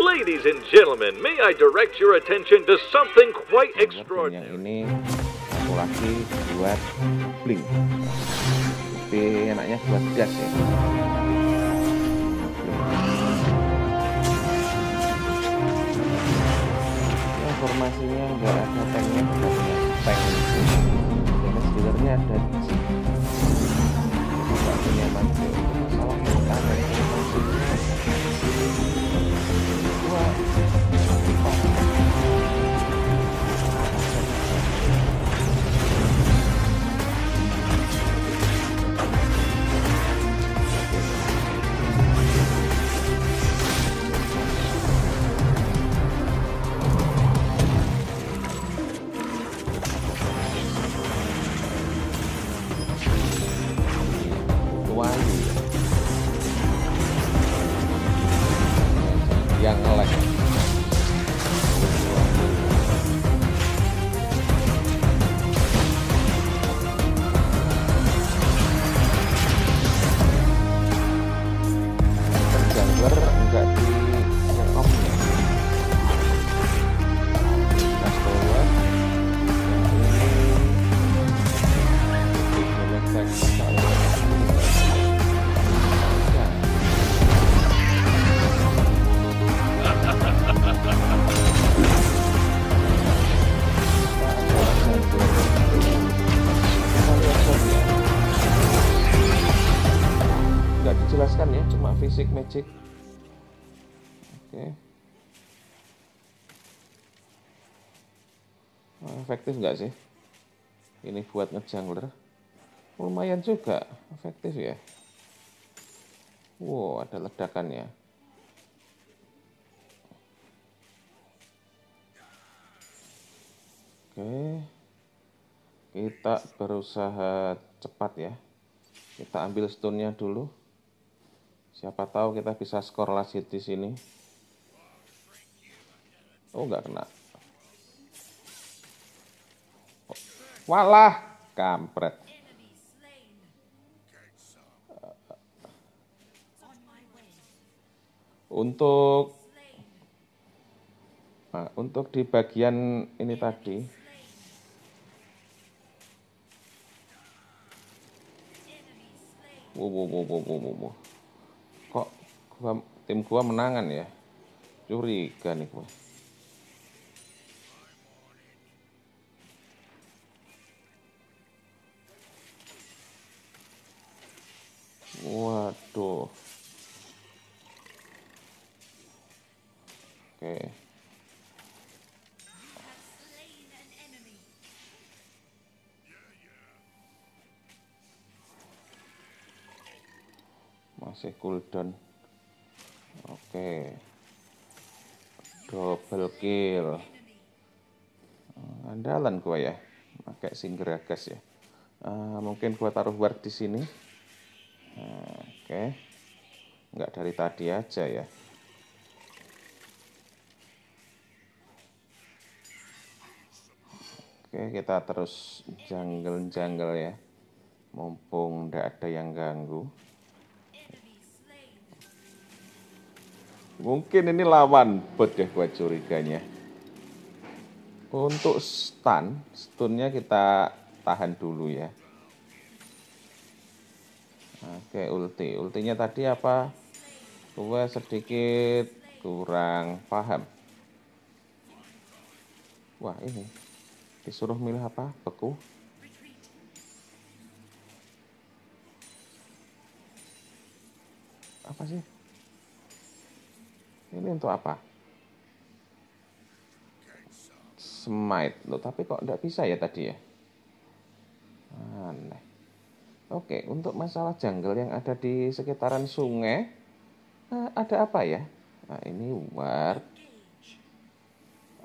Ladies and gentlemen, may I direct your attention to something quite yang extraordinary? ini satu lagi buat blink tapi enaknya buat gas ya. Ya, formasinya nggak ada tanknya nggak punya tank ini sebenarnya ada jeep jadi nggak punya masalah pertahanan magic. Oke Wah, efektif nggak sih? Ini buat ngejungler. Lumayan juga efektif ya. Wow ada ledakannya oke. Kita berusaha cepat ya. Kita ambil stone-nya dulu siapa tahu kita bisa skor lagi di sini. Oh nggak kena. Walah kampret. Untuk nah, untuk di bagian ini tadi. Wow, wow, wow, wow, wow, wow, gua, tim gua menangan ya? Curiga nih gua. Waduh. Oke. masih cooldown oke. Double kill. Eh, andalan gua ya. Pakai singgeragas ya. Eh, mungkin gua taruh ward di sini. Nah, oke. Nggak dari tadi aja ya. Oke kita terus jungle-jungle ya. Mumpung nggak ada yang ganggu Mungkin ini lawan bot ya gua curiganya. Untuk stun, stunnya kita tahan dulu ya. Oke, ulti. Ultinya tadi apa? Gua sedikit kurang paham. Wah, ini disuruh milih apa? Beku. Apa sih? Ini untuk apa? Smite. Loh, tapi kok nggak bisa ya tadi ya? Aneh. Oke, untuk masalah jungle yang ada di sekitaran sungai, eh, ada apa ya? Nah, ini ward.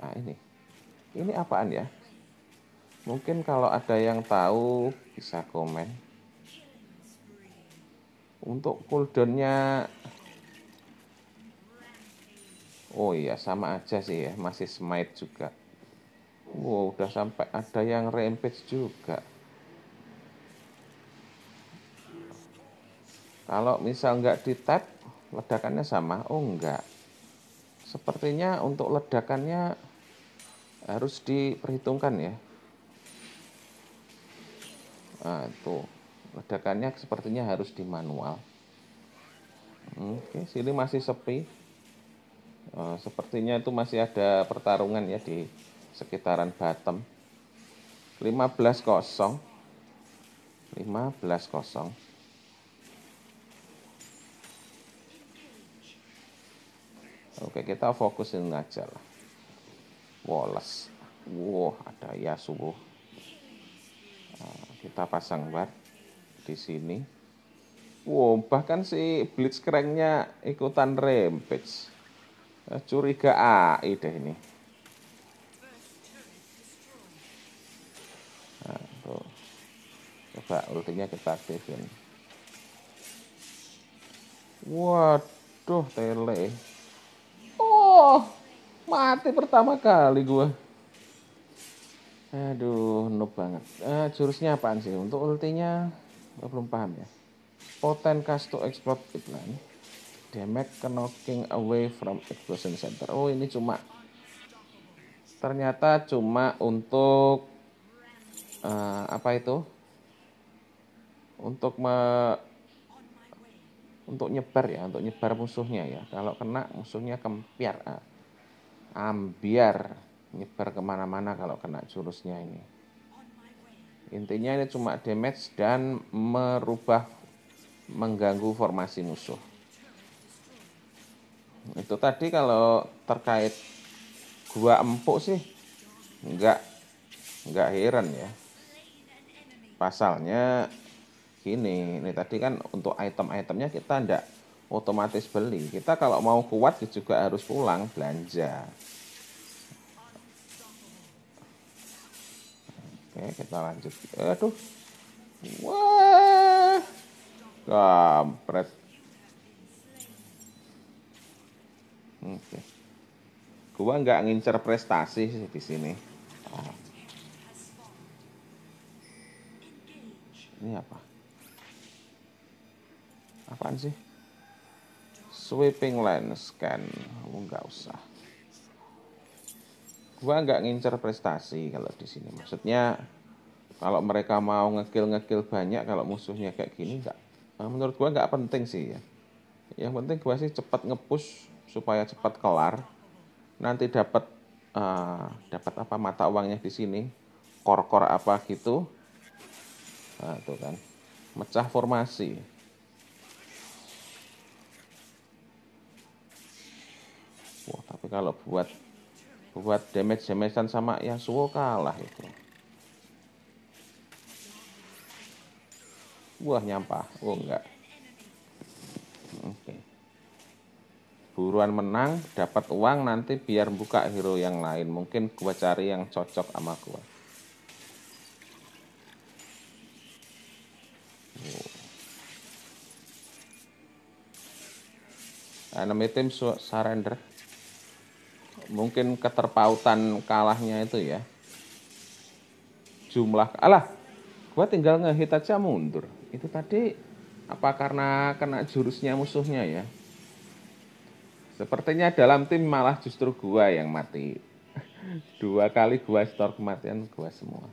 Nah, ini. Ini apaan ya? Mungkin kalau ada yang tahu bisa komen. Untuk cooldownnya Oh iya sama aja sih ya masih smite juga. Wow udah sampai ada yang rampage juga. Kalau misal nggak di tap ledakannya sama. Oh enggak sepertinya untuk ledakannya harus diperhitungkan ya. Nah itu. Ledakannya sepertinya harus di manual. Oke sini masih sepi oh, sepertinya itu masih ada pertarungan ya di sekitaran bottom 15 kosong. 15 kosong. Oke kita fokusin aja lah. Wallace wow ada Yasuo nah, kita pasang bar di sini. Wow bahkan si Blitzcranknya ikutan rampage. eh, curiga AI deh ini nah, coba ultinya kita aktifin waduh tele Oh, mati pertama kali gue. Aduh, noob banget. Eh, jurusnya apaan sih? Untuk ultinya, gue belum paham ya. Poten cast to explode pitline. Damage knocking away from explosion center. Oh, ini cuma ternyata cuma untuk uh, apa itu? Untuk me untuk nyebar ya, untuk nyebar musuhnya ya. Kalau kena musuhnya kempiar, ah, ambiar, nyebar ke mana-mana kalau kena jurusnya ini. Intinya ini cuma damage dan merubah, mengganggu formasi musuh. Itu tadi kalau terkait gua empuk sih, enggak, enggak heran ya. Pasalnya gini ini tadi kan untuk item-itemnya kita ndak otomatis beli. Kita kalau mau kuat juga harus pulang belanja. Oke kita lanjut. Aduh. Wah kampret oke. Gua nggak ngincer prestasi sih di sini. Ah. ini apa? Apaan sih? Sweeping lens scan oh, nggak usah. Gua nggak ngincer prestasi kalau di sini. Maksudnya kalau mereka mau ngekill ngekill banyak kalau musuhnya kayak gini nggak. Nah, menurut gua nggak penting sih ya. Yang penting gua sih cepat ngepush supaya cepat kelar nanti dapat uh, dapat apa mata uangnya di sini kor-kor apa gitu nah, tuh kan mecah formasi Wah, tapi kalau buat buat damage damagean sama Yasuo kalah itu. Wah, nyampah. Oh, enggak. Oke. Buruan menang, dapat uang nanti biar buka hero yang lain. Mungkin gua cari yang cocok sama gua. Enemy team surrender. Mungkin keterpautan kalahnya itu ya. Jumlah alah gua tinggal ngehit aja mundur. Itu tadi apa karena kena jurusnya musuhnya ya sepertinya dalam tim malah justru gua yang mati. Dua kali gua store kematian gua semua.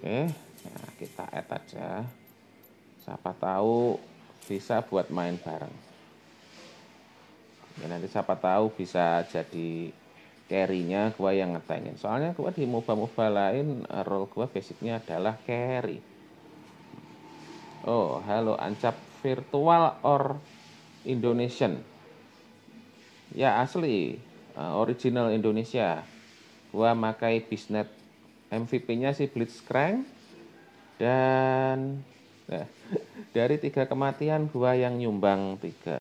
Oke nah kita add aja. Siapa tahu bisa buat main bareng. Ya nanti siapa tahu bisa jadi carry-nya gua yang ngetengin. Soalnya gua di MOBA-MOBA lain role gua basicnya adalah carry oh halo ancap virtual or Indonesian? Ya asli. Uh, original Indonesia. Gua makai bisnet. MVP-nya si Blitzcrank. Dan nah, dari tiga kematian gua yang nyumbang tiga